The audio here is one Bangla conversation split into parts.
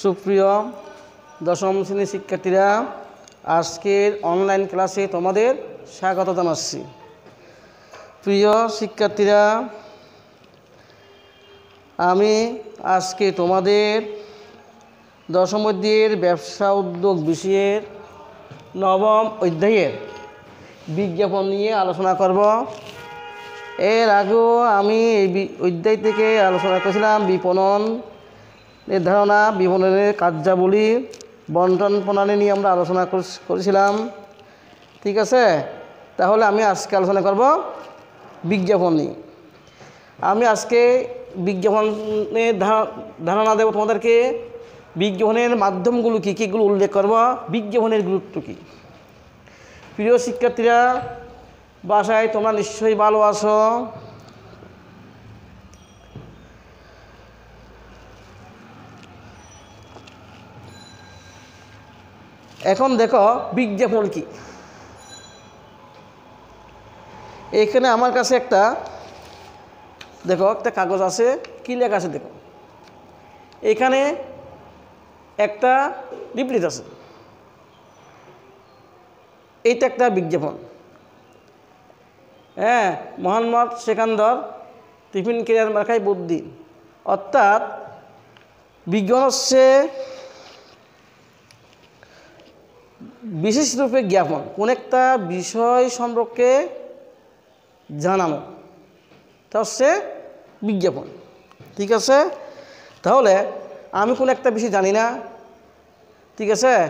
সুপ্রিয় দশম শ্রেণির শিক্ষার্থীরা, আজকের অনলাইন ক্লাসে তোমাদের স্বাগত জানাচ্ছি। প্রিয় শিক্ষার্থীরা, আমি আজকে তোমাদের দশম অধ্যায়ের ব্যবসা উদ্যোগ বিষয়ের নবম অধ্যায়ের বিজ্ঞাপন নিয়ে আলোচনা করব। এর আগেও আমি এই অধ্যায় থেকে আলোচনা করেছিলাম বিপণন নির্ধারণা বিবরণের কার্যাবলী বন্টন প্রণালী নিয়ে আমরা আলোচনা করেছিলাম। ঠিক আছে? তাহলে আমি আজকে আলোচনা করব বিজ্ঞাপন নিয়ে। আমি আজকে বিজ্ঞাপনের ধারণা দেবো তোমাদেরকে বিজ্ঞাপনের মাধ্যমগুলো কী কীগুলো উল্লেখ করব। বিজ্ঞাপনের গুরুত্ব কী? প্রিয় শিক্ষার্থীরা, বাসায় তোমরা নিশ্চয়ই ভালো আছো। এখন দেখো বিজ্ঞাপন কি? এখানে আমার কাছে একটা, দেখো, একটা কাগজ আছে। কি লেখা আছে দেখো? এখানে একটা লিপলিট আছে। এইটা একটা বিজ্ঞাপন হ্যাঁ মোহাম্মদ সেকান্দর, টিফিন কেরিয়ার মার্কাই বুদ্ধি। অর্থাৎ বিজ্ঞান হচ্ছে বিশেষ রূপে জ্ঞাপন। কোন একটা বিষয় সম্পর্কে জানানো। তা হচ্ছে বিজ্ঞাপন। ঠিক আছে? তাহলে আমি কোনো একটা বিষয় জানি না। ঠিক আছে?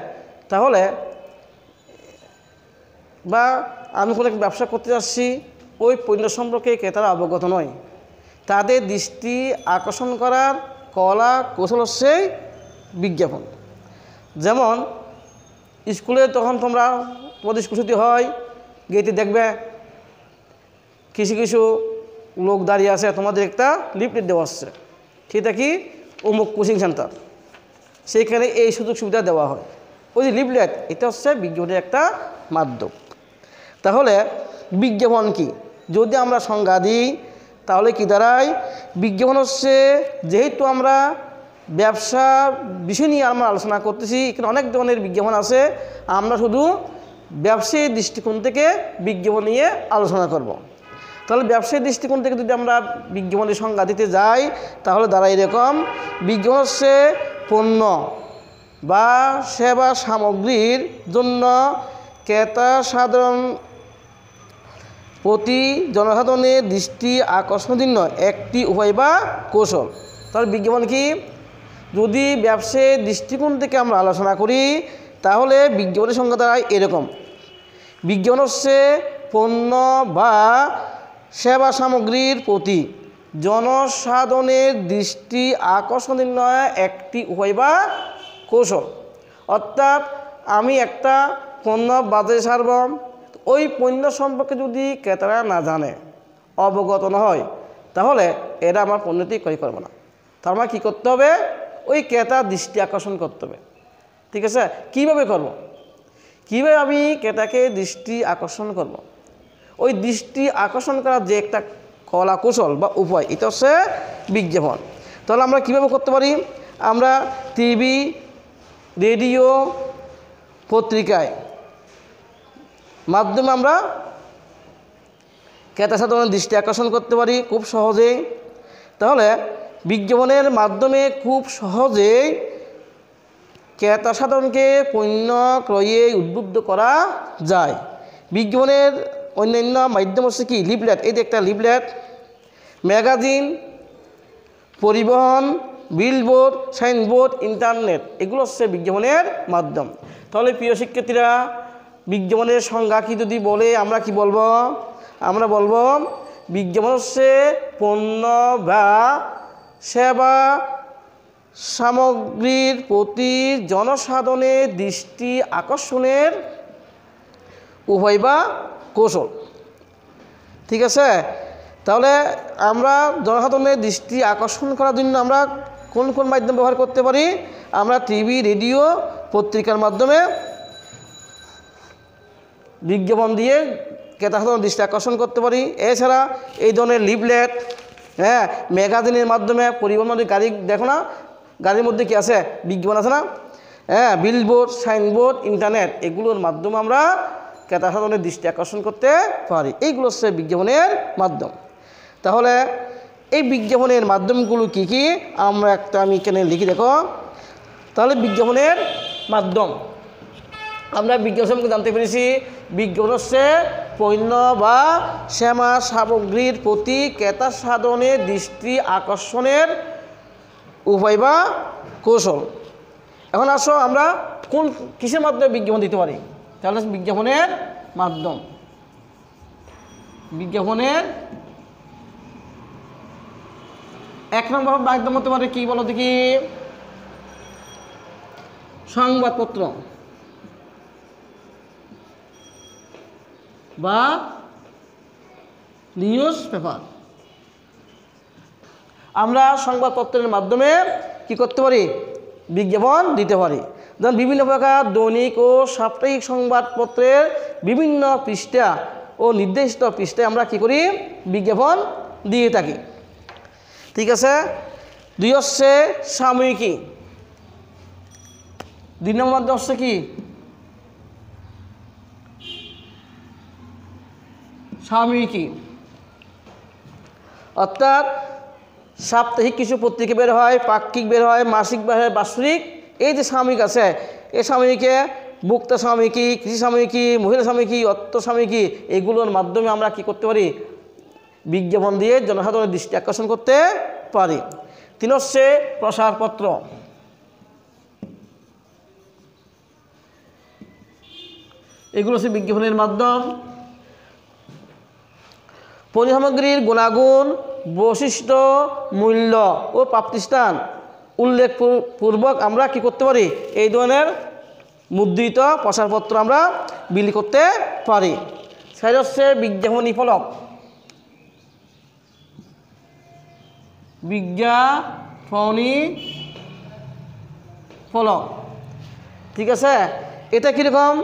তাহলে বা আমি কোনো একটা ব্যবসা করতে যাচ্ছি, ওই পণ্য সম্পর্কে ক্রেতারা অবগত নয়। তাদের দৃষ্টি আকর্ষণ করার কলা কৌশল হচ্ছে বিজ্ঞাপন। যেমন স্কুলে তখন তোমরা তোমাদের হয় গেটে দেখবে কিছু কিছু লোক দাঁড়িয়ে আছে, তোমাদের একটা লিফলেট দেওয়া হচ্ছে সেটা কি? অমুক কোচিং সেন্টার। সেইখানে এই সুযোগ সুবিধা দেওয়া হয়। ওই যে লিফলেট, এটা হচ্ছে বিজ্ঞাপনের একটা মাধ্যম। তাহলে বিজ্ঞাপন কি? যদি আমরা সংজ্ঞা দিই, তাহলে কি দাঁড়ায়? বিজ্ঞাপন হচ্ছে, যেহেতু আমরা ব্যবসা বিষয় নিয়ে আমরা আলোচনা করতেছি। এখানে অনেক ধরনের বিজ্ঞাপন আছে। আমরা শুধু ব্যবসায়ী দৃষ্টিকোণ থেকে বিজ্ঞাপন নিয়ে আলোচনা করব। তাহলে ব্যবসায়ী দৃষ্টিকোণ থেকে যদি আমরা বিজ্ঞাপনের সংজ্ঞা দিতে যাই, তাহলে দ্বারা এরকম বিজ্ঞাপন হচ্ছে পণ্য বা সেবা সামগ্রীর জন্য ক্রেতা সাধারণ প্রতি জনসাধারণের দৃষ্টি আকর্ষণের জন্য একটি উপায় বা কৌশল। তাহলে বিজ্ঞাপন কি? যদি ব্যবসায়ী দৃষ্টিকোণ থেকে আমরা আলোচনা করি, তাহলে বিজ্ঞাপনের সংখ্যা দাঁড়ায় এরকম। বিজ্ঞাপন হচ্ছে পণ্য বা সেবা সামগ্রীর প্রতি জনসাধারণের দৃষ্টি আকর্ষণ নির্ণয় একটি উপায় বা কৌশল। অর্থাৎ আমি একটা পণ্য বাজারে ছাড়ব ওই পণ্য সম্পর্কে যদি ক্রেতারা না জানে, অবগত না হয়, তাহলে এরা আমার পণ্যটি ক্রয় করবে না। তার মানে কী করতে হবে? ওই ক্রেতার দৃষ্টি আকর্ষণ করতে হবে। ঠিক আছে? কীভাবে করব। কীভাবে আমি ক্রেতাকে দৃষ্টি আকর্ষণ করব। ওই দৃষ্টি আকর্ষণ করার যে একটা কলা কৌশল বা উপায়, এটা হচ্ছে বিজ্ঞাপন। তাহলে আমরা কীভাবে করতে পারি? আমরা টিভি, রেডিও, পত্রিকায় মাধ্যমে আমরা ক্রেতা সাধারণের দৃষ্টি আকর্ষণ করতে পারি খুব সহজেই। তাহলে বিজ্ঞাপনের মাধ্যমে খুব সহজেই ক্রেতা সাধারণকে পণ্য ক্রয়ে উদ্বুদ্ধ করা যায়। বিজ্ঞাপনের অন্যান্য মাধ্যম হচ্ছে কি? লিফলেট। এই যে একটা লিফলেট, ম্যাগাজিন, পরিবহন, বিলবোর্ড, সাইনবোর্ড, ইন্টারনেট, এগুলো হচ্ছে বিজ্ঞাপনের মাধ্যম। তাহলে প্রিয় শিক্ষার্থীরা, বিজ্ঞাপনের সংজ্ঞা কি যদি বলে, আমরা কি বলব? আমরা বলব, বিজ্ঞাপন হচ্ছে পণ্য বা সেবা সামগ্রীর প্রতি জনসাধারণের দৃষ্টি আকর্ষণের উভয় বা কৌশল। ঠিক আছে? তাহলে আমরা জনসাধারণের দৃষ্টি আকর্ষণ করার জন্য আমরা কোন কোন মাধ্যম ব্যবহার করতে পারি? আমরা টিভি, রেডিও, পত্রিকার মাধ্যমে বিজ্ঞাপন দিয়ে ক্রেতা দৃষ্টি আকর্ষণ করতে পারি। এছাড়া এই ধরনের লিফলেট হ্যাঁ ম্যাগাজিনের মাধ্যমে পরিবহন গাড়ি, দেখো না, গাড়ির মধ্যে কি আছে? বিজ্ঞাপন আছে না? হ্যাঁ বিলবোর্ড সাইনবোর্ড ইন্টারনেট এগুলোর মাধ্যমে আমরা ক্রেতা সাধারণের দৃষ্টি আকর্ষণ করতে পারি। এইগুলো হচ্ছে বিজ্ঞাপনের মাধ্যম। তাহলে এই বিজ্ঞাপনের মাধ্যমগুলো কি কি? আমরা একটা আমি এখানে লিখি, দেখো। তাহলে বিজ্ঞাপনের মাধ্যম। আমরা বিজ্ঞাপন সম্পর্কে জানতে পেরেছি বিজ্ঞাপন হচ্ছে পণ্য বা শ্যামা সামগ্রীর প্রতি ক্রেতা সাধনের দৃষ্টি আকর্ষণের উপায় বা কৌশল। এখন আসো আমরা কোন কিসের মাধ্যমে বিজ্ঞাপন দিতে পারি? তাহলে বিজ্ঞাপনের মাধ্যম। বিজ্ঞাপনের এক নম্বর মাধ্যম হতে পারে কি বলো দেখি? সংবাদপত্র। বা নিউজ পেপার। আমরা সংবাদপত্রের মাধ্যমে কি করতে পারি? বিজ্ঞাপন দিতে পারি। যেমন বিভিন্ন প্রকার দৈনিক ও সাপ্তাহিক সংবাদপত্রের বিভিন্ন পৃষ্ঠা ও নির্দিষ্ট পৃষ্ঠায় আমরা কি করি? বিজ্ঞাপন দিয়ে থাকি। ঠিক আছে? দুই হচ্ছে সাময়িকী। দুই নম্বর হচ্ছে কি? সাময়িকী অর্থাৎ সাপ্তাহিক কিছু পত্রিকা বের হয়, পাক্ষিক বের হয়, মাসিক বের হয়, বাৎসরিক। এই যে সাময়িক আছে এই সাময়িকে মুক্তা সাময়িকী কৃষি সাময়িকী মহিলা সাময়িকী অর্থ সাময়িকী এগুলোর মাধ্যমে আমরা কি করতে পারি? বিজ্ঞাপন দিয়ে জনসাধারণের দৃষ্টি আকর্ষণ করতে পারি। তিন হচ্ছে প্রসারপত্র। এগুলো হচ্ছে বিজ্ঞাপনের মাধ্যম। পণ্য সামগ্রীর গুণাগুণ, বৈশিষ্ট্য, মূল্য ও প্রাপ্তিস্থান উল্লেখ পূর্বক আমরা কি করতে পারি? এই ধরনের মুদ্রিত প্রসারপত্র আমরা বিলি করতে পারি। সেটা হচ্ছে বিজ্ঞাপনী ফলক। বিজ্ঞাপনী ফলক। ঠিক আছে? এটা কীরকম?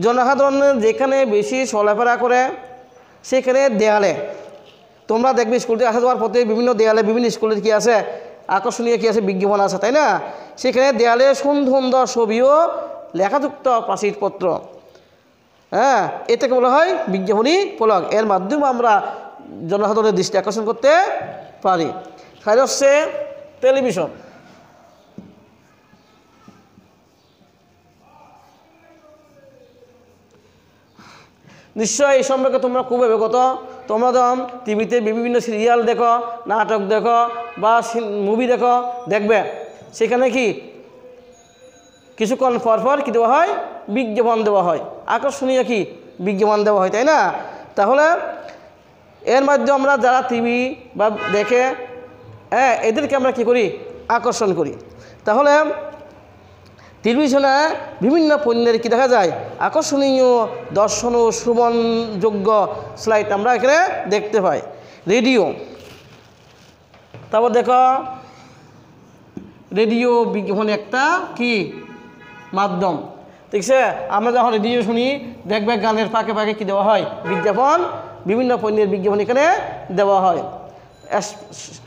জনসাধারণের যেখানে বেশি চলাফেরা করে সেখানে দেয়ালে। তোমরা দেখবে স্কুল থেকে আসা যাওয়ার পথে বিভিন্ন দেয়ালে বিভিন্ন স্কুলের কি আছে, আকর্ষণীয় কি আছে বিজ্ঞাপন আছে, তাই না? সেখানে দেয়ালে সুন্দর সুন্দর ছবিও লেখাযুক্ত প্রাচীরপত্র। হ্যাঁ এটাকে বলা হয় বিজ্ঞাপনী ফলক এর মাধ্যমে আমরা জনসাধারণের দৃষ্টি আকর্ষণ করতে পারি। তাই হচ্ছে টেলিভিশন। নিশ্চয়ই এই সম্পর্কে তোমরা খুব অবগত। তোমরা যখন টিভিতে বিভিন্ন সিরিয়াল দেখো, নাটক দেখো বা মুভি দেখো, দেখবে। সেখানে কি? কিছুক্ষণ পর পর কী দেওয়া হয়? বিজ্ঞাপন দেওয়া হয়। আকর্ষণীয় কি? বিজ্ঞাপন দেওয়া হয়, তাই না? তাহলে, এর মাধ্যমে আমরা যারা টিভি বা দেখে হ্যাঁ এদেরকে আমরা কি করি? আকর্ষণ করি। তাহলে টেলিভিশনে বিভিন্ন পণ্যের কি দেখা যায়? আকর্ষণীয় দর্শন ও শ্রবণযোগ্য স্লাইড আমরা এখানে দেখতে পাই। রেডিও। তারপর দেখো, রেডিও বিজ্ঞাপন একটা কি? মাধ্যম। ঠিক আছে? আমরা যখন রেডিও শুনি, দেখবে গানের ফাঁকে ফাঁকে কী দেওয়া হয়? বিজ্ঞাপন। বিভিন্ন পণ্যের বিজ্ঞাপন এখানে দেওয়া হয়।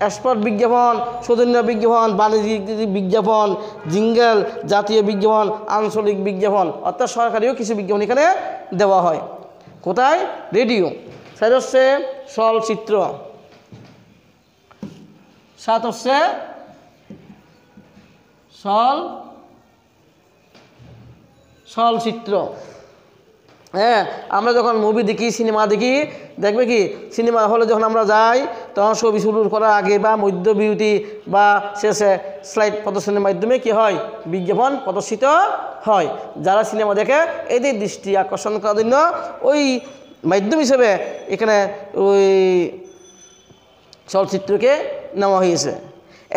এক্সপোর্ট বিজ্ঞাপন, সৌজন্য বিজ্ঞাপন, বাণিজ্যিক বিজ্ঞাপন, জিঙ্গেল, জাতীয় বিজ্ঞাপন, আঞ্চলিক বিজ্ঞাপন, অর্থাৎ সরকারিও কিছু বিজ্ঞাপন এখানে দেওয়া হয়। কোথায়? রেডিও। সেটা হচ্ছে চলচ্চিত্র। সাত হচ্ছে চল চলচ্চিত্র। হ্যাঁ আমরা যখন মুভি দেখি সিনেমা দেখি, দেখবে কি? সিনেমা হলে যখন আমরা যাই, তখন ছবি শুরু করার আগে বা মধ্য বিরতি বা শেষে স্লাইড প্রদর্শনের মাধ্যমে কি হয়? বিজ্ঞাপন প্রদর্শিত হয়। যারা সিনেমা দেখে, এদের দৃষ্টি আকর্ষণ করার জন্য ওই মাধ্যম হিসেবে এখানে ওই চলচ্চিত্রকে নেওয়া হয়েছে।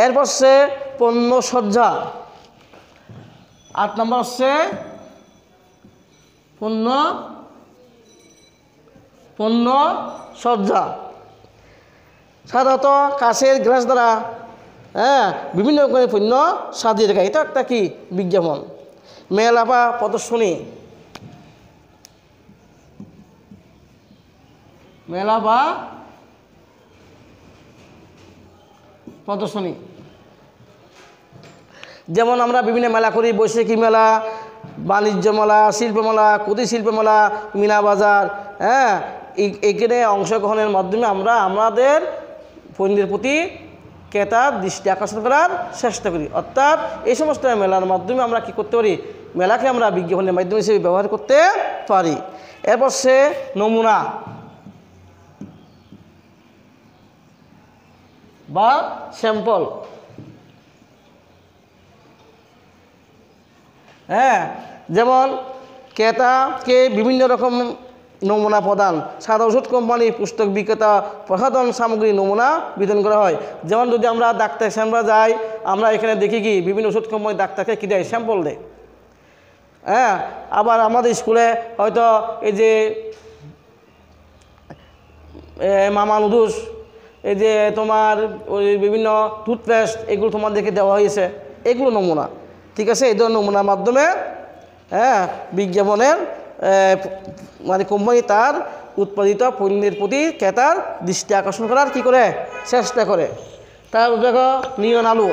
এরপর সে পণ্য সজ্জা আট নম্বর হচ্ছে পণ্য পণ্য সজ্জা। সাধারণত কাছের গ্লাস দ্বারা হ্যাঁ বিভিন্ন রকমের পণ্য সাজিয়ে রাখা। এটা একটা কি? বিজ্ঞাপন। মেলা বা প্রদর্শনী। মেলা বা প্রদর্শনী। যেমন আমরা বিভিন্ন মেলা করি, বৈশাখী মেলা বাণিজ্য মেলা শিল্প মেলা কুটির শিল্প মেলা মিনা বাজার হ্যাঁ এখানে অংশগ্রহণের মাধ্যমে আমরা আমাদের পণ্যের প্রতি ক্রেতার দৃষ্টি আকর্ষণ করার চেষ্টা করি। অর্থাৎ এই সমস্ত মেলার মাধ্যমে আমরা কি করতে পারি? মেলাকে আমরা বিজ্ঞাপনের মাধ্যম হিসেবে ব্যবহার করতে পারি। এরপর সে নমুনা বা স্যাম্পল। হ্যাঁ যেমন ক্রেতাকে বিভিন্ন রকম নমুনা প্রদান সাদা ওষুধ কোম্পানি, পুস্তক বিক্রেতা, প্রসাধন সামগ্রী নমুনা বিতরণ করা হয়। যেমন যদি আমরা ডাক্তার স্যাম্পল যাই, আমরা এখানে দেখি কি বিভিন্ন ওষুধ কোম্পানি ডাক্তারকে কী দেয়? স্যাম্পল দেয়। হ্যাঁ আবার আমাদের স্কুলে হয়তো এই যে মামা নুদুস এই যে তোমার ওই বিভিন্ন টুথপেস্ট এগুলো তোমাদেরকে দেওয়া হয়েছে। এগুলো নমুনা। ঠিক আছে? এই ধরনের নমুনার মাধ্যমে হ্যাঁ বিজ্ঞাপনের মানে কোম্পানি তার উৎপাদিত পণ্যের প্রতি ক্রেতার দৃষ্টি আকর্ষণ করার কি করে? চেষ্টা করে। তার দেখো, নিয়ন আলু।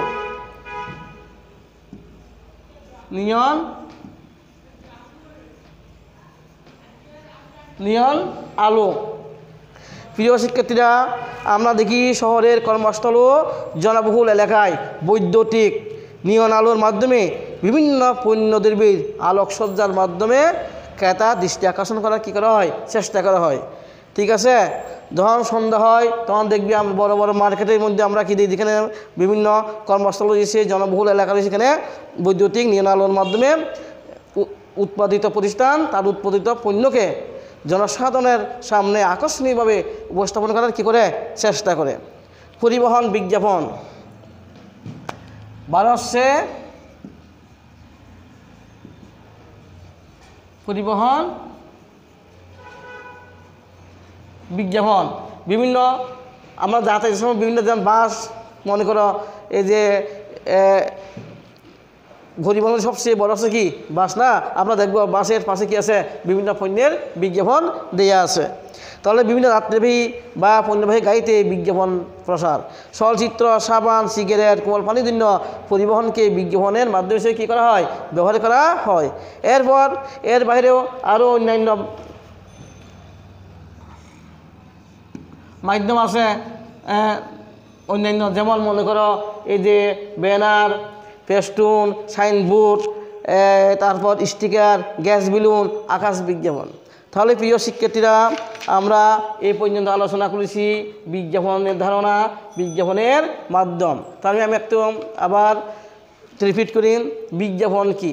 নিয়ন নিয়ন আলু। প্রিয় শিক্ষার্থীরা, আমরা দেখি শহরের কর্মস্থল জনবহুল এলাকায় বৈদ্যুতিক নিয়ন আলোর মাধ্যমে বিভিন্ন পণ্যদ্রব্যের আলোকসজ্জার মাধ্যমে ক্রেতা দৃষ্টি আকর্ষণ করার কী করা হয়? চেষ্টা করা হয়। ঠিক আছে? যখন সন্ধ্যা হয়, তখন দেখবি আমরা বড় বড় মার্কেটের মধ্যে আমরা কি দিই? যেখানে বিভিন্ন কর্মস্থল রয়েছে, জনবহুল এলাকা রয়েছে, সেখানে বৈদ্যুতিক নিয়ন আলোর মাধ্যমে উৎপাদিত প্রতিষ্ঠান, তার উৎপাদিত পণ্যকে জনসাধারণের সামনে আকর্ষণীয়ভাবে উপস্থাপন করার কী করে? চেষ্টা করে। পরিবহন, বিজ্ঞাপন। বারো হচ্ছে পরিবহন, বিজ্ঞাপন, বিভিন্ন, আমরা যাতায়াতের সময় বিভিন্ন যেমন বাস, মনে করো এই যে পরিবহনের সবচেয়ে বড় আছে কি? বাস না? আমরা দেখব বাসের পাশে কি আছে? বিভিন্ন পণ্যের বিজ্ঞাপন দেয়া আছে। তাহলে বিভিন্ন যাত্রীবাহী বা পণ্যবাহী গাড়িতে বিজ্ঞাপন প্রসার। চলচ্চিত্র, সাবান, সিগারেট, কোমল পানির জন্য পরিবহনকে বিজ্ঞাপনের মাধ্যমে হিসেবে কী করা হয়? ব্যবহার করা হয়। এরপর, এর বাইরেও আরও অন্যান্য মাধ্যম আছে অন্যান্য যেমন মনে করো এই যে ব্যানার ফেস্টুন সাইনবোর্ড তারপর স্টিকার, গ্যাস বিলুন, আকাশ বিজ্ঞাপন। তাহলে প্রিয় শিক্ষার্থীরা, আমরা এ পর্যন্ত আলোচনা করেছি বিজ্ঞাপনের ধারণা, বিজ্ঞাপনের মাধ্যম। তাহলে আমি একটু আবার রিপিট করি, বিজ্ঞাপন কি?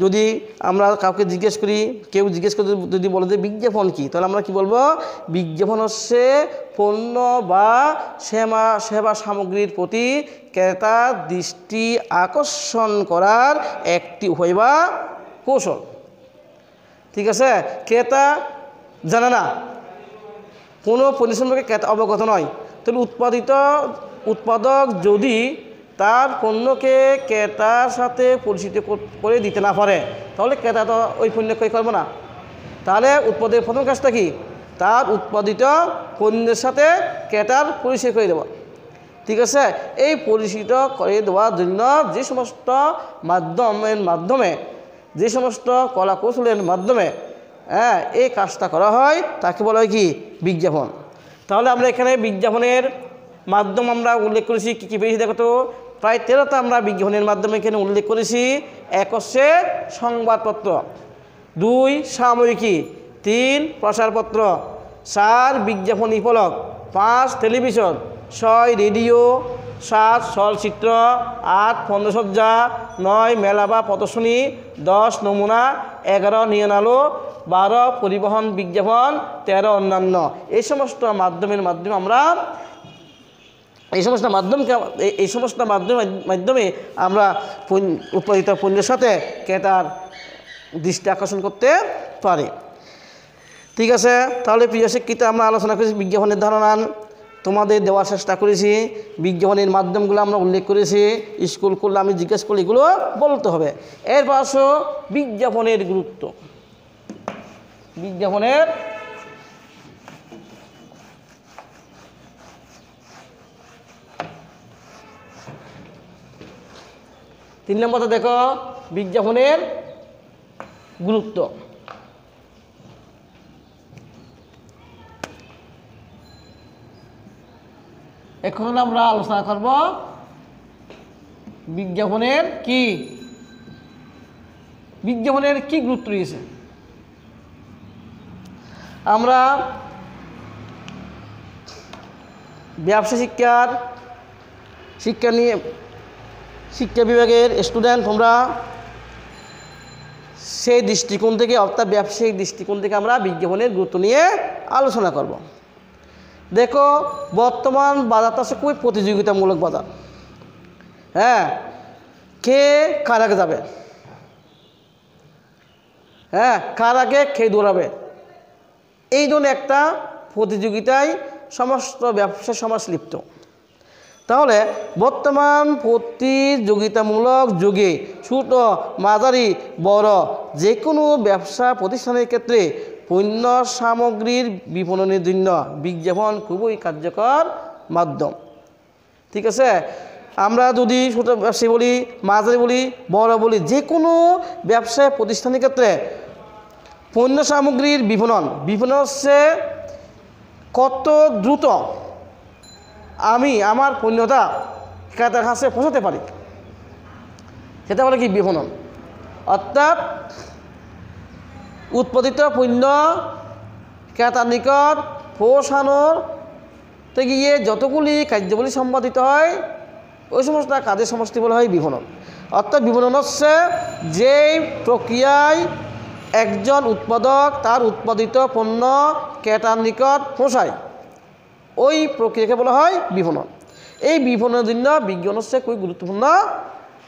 যদি আমরা কাউকে জিজ্ঞেস করি, কেউ জিজ্ঞেস করে যদি বলে যে বিজ্ঞাপন কি, তাহলে আমরা কি বলব? বিজ্ঞাপন হচ্ছে পণ্য বা সেবা সেবা সামগ্রীর প্রতি ক্রেতার দৃষ্টি আকর্ষণ করার একটি উপায় বা কৌশল। ঠিক আছে? ক্রেতা জানে না। কোনো পণ্য সম্পর্কে ক্রেতা অবগত নয়। তাহলে উৎপাদিত উৎপাদক যদি তার পণ্যকে ক্রেতার সাথে পরিচিত করে দিতে না পারে, তাহলে ক্রেতা তো ওই পণ্য ক্রয় করবে না। তাহলে উৎপাদের প্রথম কাজটা কি? তার উৎপাদিত পণ্যের সাথে ক্রেতার পরিচয় করে দেওয়া। ঠিক আছে? এই পরিচিত করে দেওয়ার জন্য যে সমস্ত মাধ্যমের মাধ্যমে, যে সমস্ত কলা কৌশলের মাধ্যমে হ্যাঁ এই কাজটা করা হয়, তাকে বলা হয় কি? বিজ্ঞাপন। তাহলে আমরা এখানে বিজ্ঞাপনের মাধ্যম আমরা উল্লেখ করেছি, কী কী পেয়েছি দেখো তো। প্রায় তেরোটা আমরা বিজ্ঞাপনের মাধ্যমে এখানে উল্লেখ করেছি। এক হচ্ছে সংবাদপত্র। দুই, সাময়িকী। তিন, প্রচারপত্র। চার, বিজ্ঞাপনী ফলক পাঁচ, টেলিভিশন। ছয়, রেডিও। সাত, চলচ্চিত্র। আট, পণ্যসজ্জা। নয়, মেলা বা প্রদর্শনী। দশ, নমুনা। এগারো নিয়ন আলো বারো, পরিবহন বিজ্ঞাপন। তেরো, অন্যান্য। এই সমস্ত মাধ্যমের মাধ্যমে আমরা এই সমস্ত মাধ্যমকে এই- সমস্ত মাধ্যমে মাধ্যমে আমরা উৎপাদিত পণ্যের সাথে ক্রেতার দৃষ্টি আকর্ষণ করতে পারি। ঠিক আছে, তাহলে প্রিয় শিক্ষিত, আমরা আলোচনা করেছি বিজ্ঞাপনের ধারণা। তোমাদের দেওয়ার চেষ্টা করেছি, বিজ্ঞাপনের মাধ্যমগুলো আমরা উল্লেখ করেছি, স্কুল করলে আমি জিজ্ঞেস করলে এগুলো বলতে হবে। এর পাশও বিজ্ঞাপনের গুরুত্ব। বিজ্ঞাপনের তিন নম্বরটা দেখো, বিজ্ঞাপনের গুরুত্ব। এখন আমরা আলোচনা করব বিজ্ঞাপনের কি বিজ্ঞাপনের কি গুরুত্ব রয়েছে। আমরা ব্যবসা শিক্ষার, শিক্ষা নিয়ে শিক্ষা বিভাগের স্টুডেন্ট তোমরা সেই দৃষ্টিকোণ থেকে অর্থাৎ ব্যবসায়িক দৃষ্টিকোণ থেকে আমরা বিজ্ঞাপনের গুরুত্ব নিয়ে আলোচনা করব। দেখো, বর্তমান বাজারটা হচ্ছে খুবই প্রতিযোগিতামূলক বাজার। হ্যাঁ কে কার আগে যাবে? হ্যাঁ কার আগে খেয়ে দৌড়াবে? এই ধরনের একটা প্রতিযোগিতায় সমস্ত ব্যবসা সমাজ লিপ্ত। তাহলে বর্তমান প্রতিযোগিতামূলক যুগে ছোট, মাঝারি, বড় যে কোনো ব্যবসা প্রতিষ্ঠানের ক্ষেত্রে পণ্য সামগ্রীর বিপণনের জন্য বিজ্ঞাপন খুবই কার্যকর মাধ্যম। ঠিক আছে? আমরা যদি ছোটো ব্যবসায়ী বলি, মাঝারি বলি, বড় বলি যে কোনো ব্যবসায় প্রতিষ্ঠানের ক্ষেত্রে পণ্য সামগ্রীর বিপণন বিপণন হচ্ছে কত দ্রুত আমি আমার পণ্যটা ক্রেতার কাছে পৌঁছাতে পারি। সেটা বলে কি বিপণন? অর্থাৎ উৎপাদিত পণ্য ক্রেতার নিকট পৌঁছানোর গিয়ে যতগুলি কার্যবলী সম্পাদিত হয়, ওই সমস্ত কাজের সমষ্টি বলা হয় বিপণন। অর্থাৎ বিপণন হচ্ছে যেই প্রক্রিয়ায় একজন উৎপাদক তার উৎপাদিত পণ্য ক্রেতার নিকট পৌঁছায়। ওই প্রক্রিয়াকে বলা হয় বিপণন। এই বিপণনের জন্য বিজ্ঞান হচ্ছে খুবই গুরুত্বপূর্ণ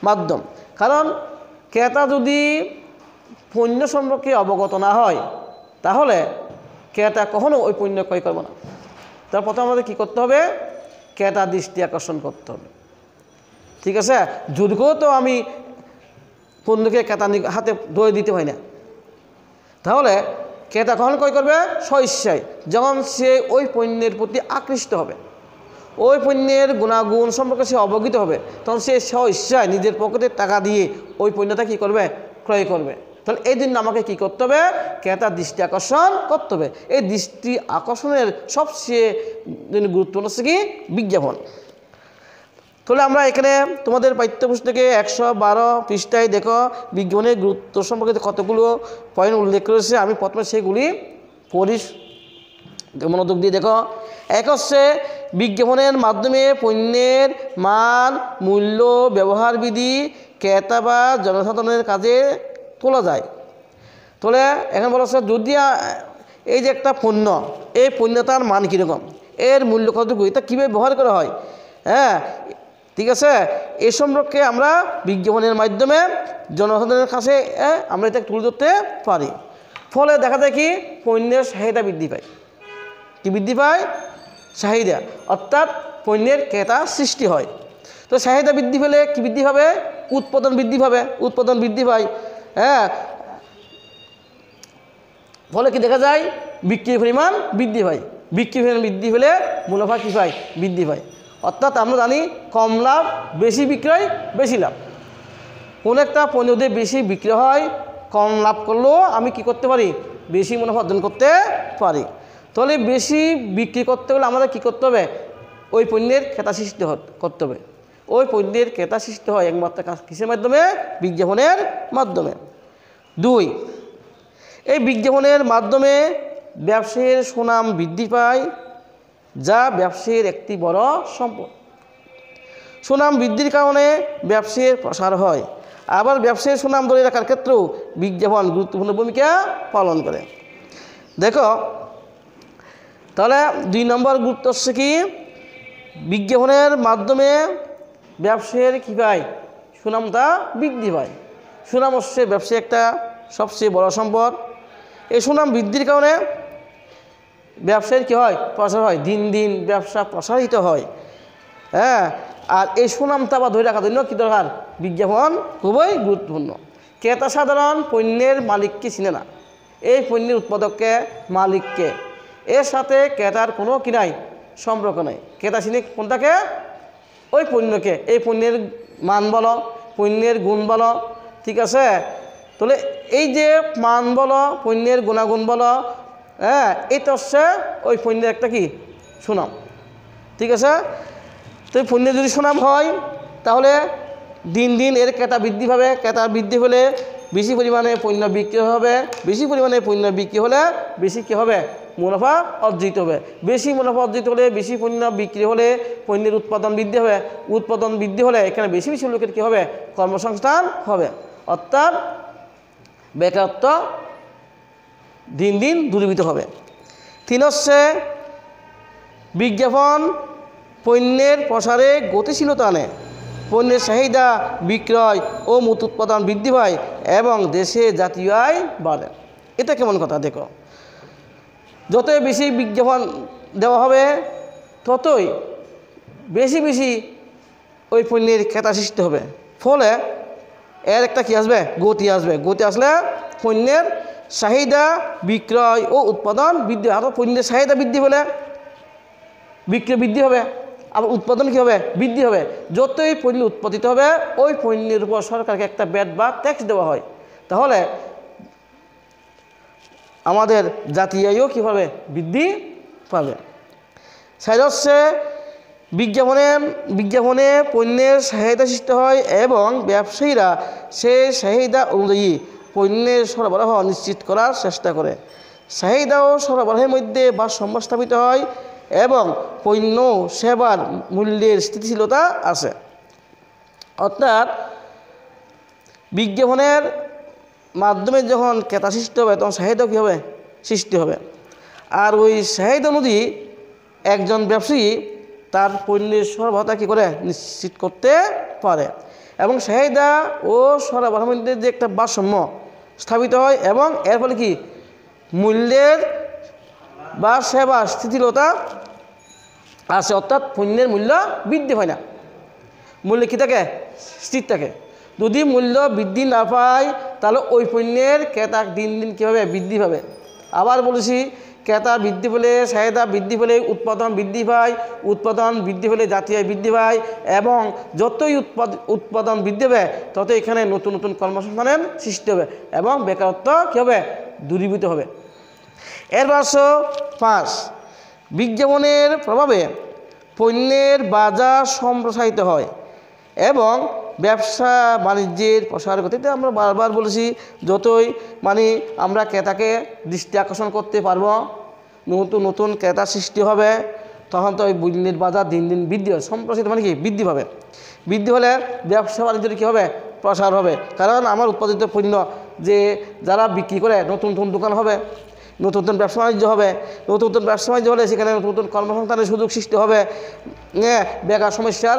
মাধ্যম। কারণ ক্রেতা যদি পণ্য সম্পর্কে অবগত না হয়, তাহলে ক্রেতা কখনো ওই পণ্য ক্রয় করবে না। তার প্রথমে আমাদের কী করতে হবে? ক্রেতা দৃষ্টি আকর্ষণ করতে হবে। ঠিক আছে? যদিও তো আমি পণ্যকে ক্রেতা হাতে ধরে দিতে হয় না। তাহলে ক্রেতা কখন ক্রয় করবে? স্বইচ্ছায় যখন সে ওই পণ্যের প্রতি আকৃষ্ট হবে, ওই পণ্যের গুণাগুণ সম্পর্কে সে অবগত হবে, তখন সে স্বইচ্ছায় নিজের পকেটে টাকা দিয়ে ওই পণ্যটা কী করবে? ক্রয় করবে। তাহলে এই জন্য আমাকে কী করতে হবে? ক্রেতার দৃষ্টি আকর্ষণ করতে হবে। এই দৃষ্টি আকর্ষণের সবচেয়ে গুরুত্বপূর্ণ হচ্ছে কি? বিজ্ঞাপন। তাহলে আমরা এখানে তোমাদের পাঠ্যপুস্তকে একশো বারো পৃষ্ঠায় দেখো, বিজ্ঞানের গুরুত্ব সম্পর্কে কতগুলো পয়েন্ট উল্লেখ করেছে আমি প্রথমে সেগুলি পড়ি। মনোযোগ দিয়ে দেখো। এক হচ্ছে বিজ্ঞাপনের মাধ্যমে পণ্যের মান, মূল্য, ব্যবহার বিধি, ক্রেতা বা জনসাধারণের কাজে তোলা যায়। তাহলে এখন বলা হচ্ছে যদি এই যে একটা পণ্য, এই পণ্যটার মান কীরকম, এর মূল্য কতটুকু, এটা কীভাবে ব্যবহার করা হয়? হ্যাঁ ঠিক আছে? এ সম্পর্কে আমরা বিজ্ঞাপনের মাধ্যমে জনসাধারণের কাছে আমরা এটা তুলে ধরতে পারি। ফলে দেখা যায় কি, পণ্যের চাহিদা বৃদ্ধি পায়। কি বৃদ্ধি পায়? চাহিদা। অর্থাৎ পণ্যের ক্রেতা সৃষ্টি হয়। তো চাহিদা বৃদ্ধি পেলে কি বৃদ্ধি পাবে? উৎপাদন বৃদ্ধি পাবে। উৎপাদন বৃদ্ধি পায় হ্যাঁ ফলে কি দেখা যায়? বিক্রির পরিমাণ বৃদ্ধি পায়। বিক্রির পরিমাণ বৃদ্ধি হলে মুনাফা কী পায়? বৃদ্ধি পায়। অর্থাৎ আমরা জানি কম লাভ, বেশি বিক্রয়, বেশি লাভ। কোনো একটা পণ্য যদি বেশি বিক্রি হয়, কম লাভ করলেও আমি কি করতে পারি? বেশি মুনাফা অর্জন করতে পারি। তাহলে বেশি বিক্রি করতে হলে আমাদের কি করতে হবে? ওই পণ্যের ক্রেতা সৃষ্টি করতে হবে। ওই পণ্যের ক্রেতা সৃষ্টি হয় একমাত্র কিসের মাধ্যমে? বিজ্ঞাপনের মাধ্যমে। দুই, এই বিজ্ঞাপনের মাধ্যমে ব্যবসায়ের সুনাম বৃদ্ধি পায়। যা ব্যবসায়ের একটি বড় সম্পদ। সুনাম বৃদ্ধির কারণে ব্যবসায়ের প্রসার হয়। আবার ব্যবসায়ের সুনাম ধরে রাখার ক্ষেত্রেও বিজ্ঞাপন গুরুত্বপূর্ণ ভূমিকা পালন করে। দেখো, তাহলে দুই নম্বর গুরুত্ব হচ্ছে কি? বিজ্ঞাপনের মাধ্যমে ব্যবসায়ের কী পায়? সুনামটা বৃদ্ধি পায়। সুনাম হচ্ছে ব্যবসায় একটা সবচেয়ে বড় সম্পদ। এই সুনাম বৃদ্ধির কারণে ব্যবসায়ের কী হয়? প্রসার হয়। দিন দিন ব্যবসা প্রসারিত হয়। হ্যাঁ? আর এই সুনামটা বা ধরে রাখার জন্য কী দরকার? বিজ্ঞাপন খুবই গুরুত্বপূর্ণ। ক্রেতা সাধারণ পণ্যের মালিককে চিনে না। এই পণ্যের উৎপাদককে মালিককে। এর সাথে ক্রেতার কোনো কি নাই? সম্পর্ক নাই। ক্রেতা চিনে কোনটাকে? ওই পণ্যকে। এই পণ্যের মান বলো, পণ্যের গুণ বলো, ঠিক আছে? তাহলে এই যে মান বলো, পণ্যের গুণাগুণ বলো হ্যাঁ এটা হচ্ছে ওই পণ্যের একটা কি? সুনাম। ঠিক আছে? তো পণ্যের যদি সুনাম হয়, তাহলে দিন দিন এর ক্রেতা বৃদ্ধি পাবে। ক্রেতা বৃদ্ধি হলে বেশি পরিমাণে পণ্য বিক্রি হবে। বেশি পরিমাণে পণ্য বিক্রি হলে বেশি কী হবে? মুনাফা অর্জিত হবে। বেশি মুনাফা অর্জিত হলে বেশি পণ্য বিক্রি হলে পণ্যের উৎপাদন বৃদ্ধি হবে। উৎপাদন বৃদ্ধি হলে এখানে বেশি বেশি লোকের কী হবে? কর্মসংস্থান হবে। অর্থাৎ বেকারত্ব দিন দিন দূরীভূত হবে। তিন হচ্ছে বিজ্ঞাপন পণ্যের প্রসারে গতিশীলতা আনে। পণ্যের চাহিদা, বিক্রয় ও মুত উৎপাদন বৃদ্ধি পায় এবং দেশে জাতীয় আয় বাড়ে। এটা কেমন কথা দেখো? যতই বেশি বিজ্ঞাপন দেওয়া হবে, ততই বেশি বেশি ওই পণ্যের ক্রেতা সৃষ্টি হবে। ফলে এর একটা কী আসবে? গতি আসবে। গতি আসলে পণ্যের চাহিদা বিক্রয় ও উৎপাদন বৃদ্ধি হবে। আরও পণ্যের চাহিদা বৃদ্ধি হলে বিক্রয় বৃদ্ধি হবে। আবার উৎপাদন কী হবে? বৃদ্ধি হবে। যতই পণ্য উৎপাদিত হবে, ওই পণ্যের উপর সরকারকে একটা ব্যাট বা ট্যাক্স দেওয়া হয়। তাহলে আমাদের জাতীয় আয়ও পাবে বৃদ্ধি পাবে? সাইড হচ্ছে বিজ্ঞাপনে বিজ্ঞাপনে পণ্যের চাহিদা সৃষ্টি হয় এবং ব্যবসায়ীরা সেই চাহিদা অনুযায়ী পণ্যের সরবরাহ নিশ্চিত করার চেষ্টা করে। চাহিদা ও সরবরাহের মধ্যে ভারসাম্য স্থাপিত হয় এবং পণ্য সেবার মূল্যের স্থিতিশীলতা আছে। অর্থাৎ বিজ্ঞাপনের মাধ্যমে যখন ক্রেতা সৃষ্টি হবে, তখন চাহিদা কী হবে সৃষ্টি হবে? আর ওই চাহিদা অনুযায়ী একজন ব্যবসায়ী তার পণ্যের সরবরাহতা কী করে নিশ্চিত করতে পারে? এবং চাহিদা ও সরবরাহের মধ্যে যে একটা ভারসাম্য স্থাপিত হয় এবং এর ফলে কি? মূল্যের বা সেবা স্থিতিলতা আসে, অর্থাৎ পণ্যের মূল্য বৃদ্ধি হয় না। মূল্য কী থাকে? স্থির থাকে। যদি মূল্য বৃদ্ধি না পায়, তাহলে ওই পণ্যের ক্রেতা দিন দিন কীভাবে বৃদ্ধি পাবে? আবার বলেছি ক্রেতা বৃদ্ধি পেলে চাহিদা বৃদ্ধি পেলে, উৎপাদন বৃদ্ধি পায়, উৎপাদন বৃদ্ধি পেলে জাতীয় বৃদ্ধি পায় এবং যতই উৎপাদ, উৎপাদন বৃদ্ধি হবে তত এখানে নতুন নতুন কর্মসংস্থানের সৃষ্টি হবে এবং বেকারত্ব কী হবে? দূরীভূত হবে। এর পাঁচ পাঁচ, বিজ্ঞাপনের প্রভাবে পণ্যের বাজার সম্প্রসারিত হয় এবং ব্যবসা, বাণিজ্যের প্রসার গতিতে আমরা বারবার বলেছি, যতই মানে আমরা ক্রেতাকে দৃষ্টি আকর্ষণ করতে পারব নতুন নতুন ক্রেতা সৃষ্টি হবে, তখন তো ওই পণ্যের বাজার দিন দিন বৃদ্ধি হবে। সম্প্রসারিত মানে কি? বৃদ্ধি পাবে। বৃদ্ধি হলে ব্যবসা, বাণিজ্যের কী হবে? প্রসার হবে। কারণ আমার উৎপাদিত পণ্য যে যারা বিক্রি করে, নতুন নতুন দোকান হবে, নতুন নতুন ব্যবসা, বাণিজ্য হবে, নতুন নতুন ব্যবসা, বাণিজ্য হলে সেখানে নতুন নতুন কর্মসংস্থানের সুযোগ সৃষ্টি হবে হ্যাঁ বেকার সমস্যার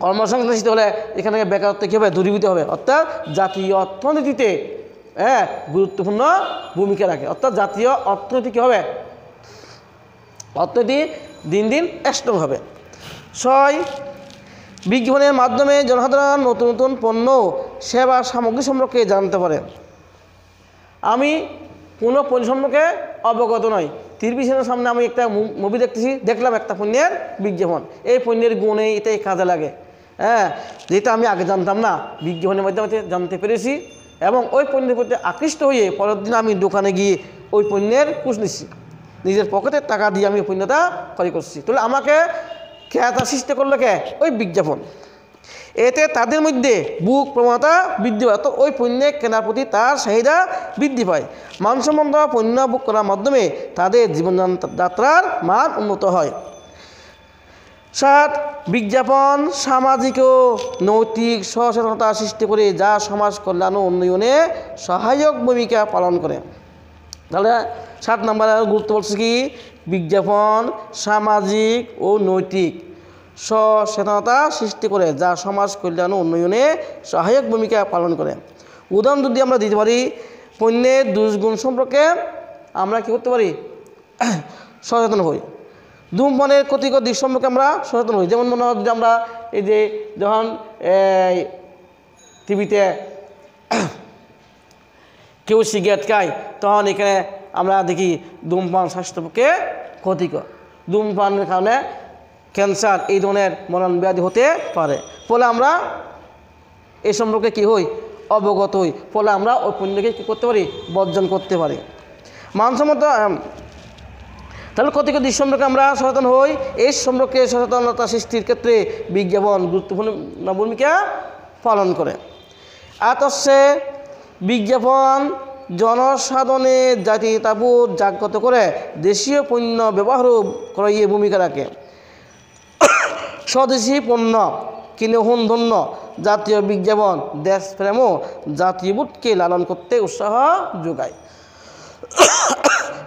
কর্মসংস্থান হলে এখানে বেকারত্ব কী হবে দূরীভূত হবে? অর্থাৎ জাতীয় অর্থনীতিতে হ্যাঁ গুরুত্বপূর্ণ ভূমিকা রাখে। অর্থাৎ জাতীয় অর্থনীতি কী হবে? অর্থনীতি দিন দিন স্ট্রং হবে। ছয়, বিজ্ঞাপনের মাধ্যমে জনসাধারণ নতুন নতুন পণ্য, সেবা, সামগ্রী সম্পর্কে জানতে পারে। আমি কোনো পণ্য সম্পর্কে অবগত নয় টেলিভিশনের সামনে আমি একটা মুভি দেখতেছি, দেখলাম একটা পণ্যের বিজ্ঞাপন। এই পণ্যের গুণে এটাই কাজে লাগে। হ্যাঁ যেটা আমি আগে জানতাম না বিজ্ঞাপনের মাধ্যমে জানতে পেরেছি এবং ওই পণ্যের প্রতি আকৃষ্ট হয়ে পরের দিন আমি দোকানে গিয়ে ওই পণ্যের কুশ নিচ্ছি। নিজের পকেটের টাকা দিয়ে আমি পণ্যটা ক্রয় করছি। তাহলে আমাকে ক্রেতা সৃষ্টি করল কে? ওই বিজ্ঞাপন। এতে তাদের মধ্যে বুক প্রবণতা বৃদ্ধি পায় তো ওই পণ্যে কেনার প্রতি তার চাহিদা বৃদ্ধি পায়। মানসম্মত পণ্য বুক করার মাধ্যমে তাদের জীবনযাত্রার মান উন্নত হয়। সাত, বিজ্ঞাপন, সামাজিক ও নৈতিক সচেতনতা সৃষ্টি করে যা সমাজ কল্যাণ ও উন্নয়নে সহায়ক ভূমিকা পালন করে। তাহলে সাত নম্বর গুরুত্ব বলছে কি? বিজ্ঞাপন, সামাজিক ও নৈতিক সচেতনতা সৃষ্টি করে যা সমাজ কল্যাণ ও উন্নয়নে সহায়ক ভূমিকা পালন করে। উদাহরণ যদি আমরা দিতে পারি, পণ্যের দুষ্গুণ সম্পর্কে আমরা কী করতে পারি? সচেতন হই। ধূমপানের ক্ষতিকর দিক সম্পর্কে আমরা সচেতন হই। যেমন মনে হয় যদি আমরা এই যে যখন টিভিতে কেউ সিগারেট খায়, তখন এখানে আমরা দেখি ধূমপান স্বাস্থ্যপক্ষে ক্ষতিকর। ধূমপানের কারণে ক্যান্সার এই ধরনের মরণ ব্যাধি হতে পারে। ফলে আমরা এই সম্পর্কে কী হই? অবগত হই। ফলে আমরা ওই পুণ্যকে কী করতে পারি? বর্জন করতে পারি। মানসম্মত তাহলে কত দিক সম্পর্কে আমরা সচেতন হই? এই সম্পর্কে সচেতনতা সৃষ্টির ক্ষেত্রে বিজ্ঞাপন গুরুত্বপূর্ণ ভূমিকা পালন করে। আতসে বিজ্ঞাপন জনসাধারণে জাতি তাবুত জাগ্রত করে দেশীয় পণ্য ব্যবহার করাইয়ে ভূমিকা রাখে। স্বদেশী পণ্য কিনে হন ধন্য, জাতীয় বিজ্ঞাপন দেশপ্রেমও জাতীয় বোধকে লালন করতে উৎসাহ যোগায়।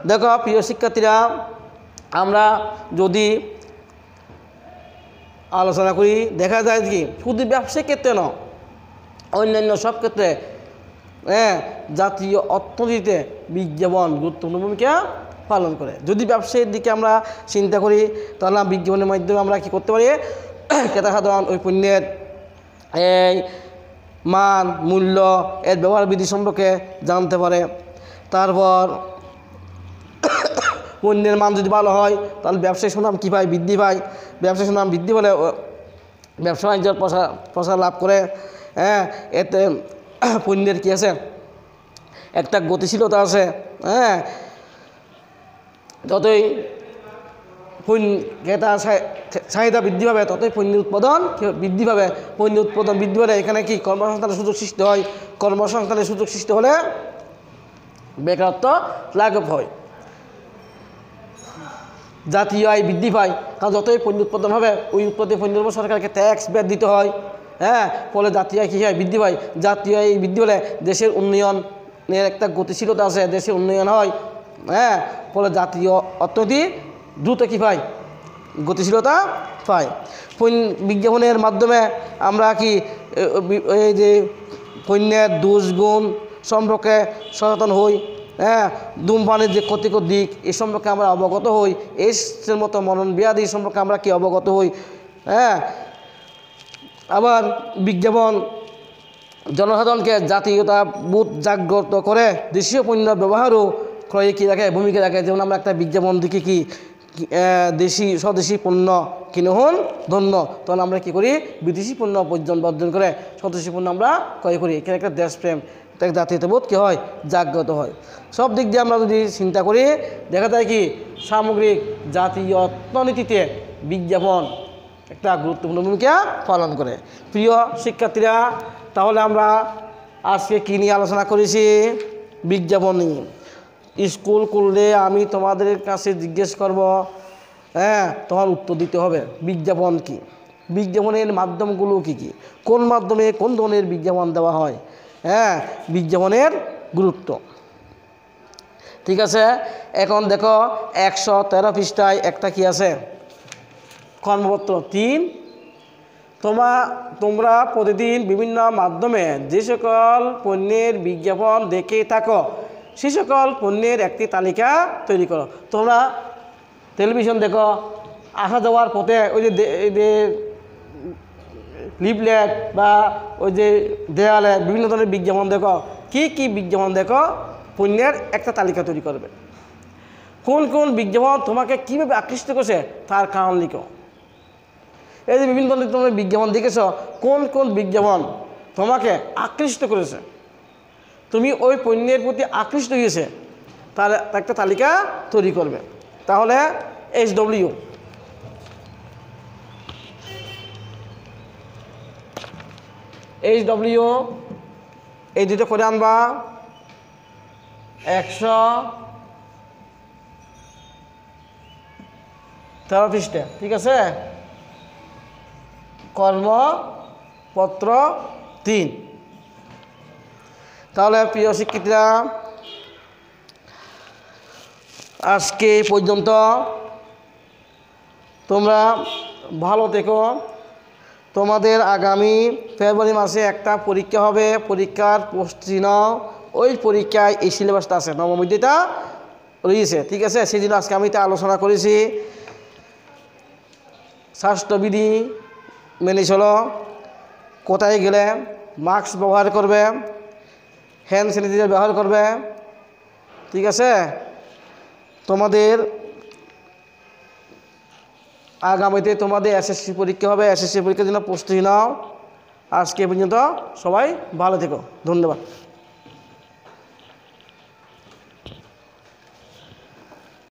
দেখো, প্রিয় শিক্ষার্থীরা আমরা যদি আলোচনা করি, দেখা যায় কি, শুধু ব্যবসায়িক ক্ষেত্রে ন অন্যান্য সব ক্ষেত্রে হ্যাঁ জাতীয় অর্থনীতিতে বিজ্ঞাপন গুরুত্বপূর্ণ ভূমিকা পালন করে। যদি ব্যবসায়ীর দিকে আমরা চিন্তা করি, তাহলে বিজ্ঞাপনের মাধ্যমে আমরা কি করতে পারি? ক্রেতা সাধারণ ওই পণ্যের, এই মান, মূল্য, এর ব্যবহার বিধি সম্পর্কে জানতে পারে। তারপর পণ্যের মান যদি ভালো হয়, তাহলে ব্যবসায়ী সুনাম কী পায় বৃদ্ধি পায় ব্যবসায়ী সুনাম বৃদ্ধি পেলে ব্যবসা বাণিজ্যের প্রসার প্রসার লাভ করে। হ্যাঁ এতে পণ্যের কী আছে? একটা গতিশীলতা আছে। হ্যাঁ যতই পণ্য ক্রেতা চাহিদা বৃদ্ধি পাবে, ততই পণ্য উৎপাদন বৃদ্ধি পাবে। পণ্য উৎপাদন বৃদ্ধি পেলে এখানে কি কর্মসংস্থানের সুযোগ সৃষ্টি হয়? কর্মসংস্থানের সুযোগ সৃষ্টি হলে বেকারত্ব লাঘব হয়। জাতীয় আয় বৃদ্ধি পায়। কারণ যতই পণ্য উৎপাদন হবে, ওই উৎপাদিত পণ্যের উপর সরকারকে ট্যাক্স ব্যাট দিতে হয়। হ্যাঁ? ফলে জাতীয় আয় কী হয় বৃদ্ধি পায়। জাতীয় আয় বৃদ্ধি হলে দেশের উন্নয়নের একটা গতিশীলতা আছে, দেশের উন্নয়ন হয়। হ্যাঁ? ফলে জাতীয় অর্থনীতি দ্রুত কী পায়? গতিশীলতা পায়। বিজ্ঞাপনের মাধ্যমে আমরা কি এই যে পণ্যের দোষ গুণ সম্পর্কে সচেতন হই? হ্যাঁ ধূমপানের যে ক্ষতিকর দিক, এ সম্পর্কে আমরা অবগত হই। এর মতো মনন ব্যাধি সম্পর্কে আমরা কি অবগত হই? হ্যাঁ আবার বিজ্ঞাপন, জনসাধারণকে জাতীয়তা বোধ জাগ্রত করে। দেশীয় পণ্য ব্যবহারও ক্রয়ে কী রাখে, ভূমিকা রাখে? যেমন আমরা একটা বিজ্ঞাপন দেখি কি দেশি, স্বদেশি পণ্য কিনে হন ধন্য। তখন আমরা কি করি? বিদেশি পণ্য বর্জন করে স্বদেশি পণ্য আমরা ক্রয় করি। এখানে একটা দেশপ্রেম। একটা জাতীয়তাবোধ কী হয়? জাগ্রত হয়। সব দিক দিয়ে আমরা যদি চিন্তা করি, দেখা যায় কি, সামগ্রিক জাতীয় অর্থনীতিতে বিজ্ঞাপন একটা গুরুত্বপূর্ণ ভূমিকা পালন করে। প্রিয় শিক্ষার্থীরা, তাহলে আমরা আজকে কী নিয়ে আলোচনা করেছি? বিজ্ঞাপন স্কুল করলে আমি তোমাদের কাছে জিজ্ঞেস করব হ্যাঁ তোমার উত্তর দিতে হবে, বিজ্ঞাপন কি? বিজ্ঞাপনের মাধ্যমগুলো কি কি? কোন মাধ্যমে কোন ধরনের বিজ্ঞাপন দেওয়া হয়? হ্যাঁ বিজ্ঞাপনের গুরুত্ব। ঠিক আছে? এখন দেখো, একশো তেরো পৃষ্ঠায় একটা কি আছে? কর্মপত্র। তিন, তোমা, তোমরা প্রতিদিন বিভিন্ন মাধ্যমে যে সকল পণ্যের বিজ্ঞাপন দেখে থাকো, সে সকল পণ্যের একটি তালিকা তৈরি করো। তোমরা টেলিভিশন দেখো আসা যাওয়ার পথে ওই যে লিফলেট বা ওই যে দেয়ালে বিভিন্ন ধরনের বিজ্ঞাপন দেখো, কি কি বিজ্ঞাপন দেখো, পণ্যের একটা তালিকা তৈরি করবে। কোন কোন বিজ্ঞাপন তোমাকে কীভাবে আকৃষ্ট করছে, তার কারণ লিখো। এই যে বিভিন্ন ধরনের তোমরা বিজ্ঞাপন দেখেছ, কোন কোন বিজ্ঞাপন তোমাকে আকৃষ্ট করেছে? তুমি ওই পণ্যের প্রতি আকৃষ্ট হয়েছে তার একটা তালিকা তৈরি করবে। তাহলে এইচ এইচ ডব্লিউ এই দুটো করে আনবা। একশো। তেরো পৃষ্ঠা, ঠিক আছে? কর্মপত্র তিন। তাহলে প্রিয় শিক্ষিতরা, আজকে পর্যন্ত তোমরা ভালো থেকো। তোমাদের আগামী ফেব্রুয়ারি মাসে একটা পরীক্ষা হবে। পরীক্ষার নাও ওই পরীক্ষায় এই সিলেবাসটা আছে। নবমীটা রয়েছে, ঠিক আছে? জন্য আজকে আমি তা আলোচনা করেছি। স্বাস্থ্যবিধি মেনে চলো। কোথায় গেলে মাস্ক ব্যবহার করবে? হ্যান্ড স্যানিটাইজার ব্যবহার করবে? ঠিক আছে? তোমাদের আগামীতে তোমাদের এসএসসি পরীক্ষা হবে, এসএসসি পরীক্ষার জন্য প্রস্তুতি নাও। আজকে পর্যন্ত সবাই ভালো থেকো। ধন্যবাদ।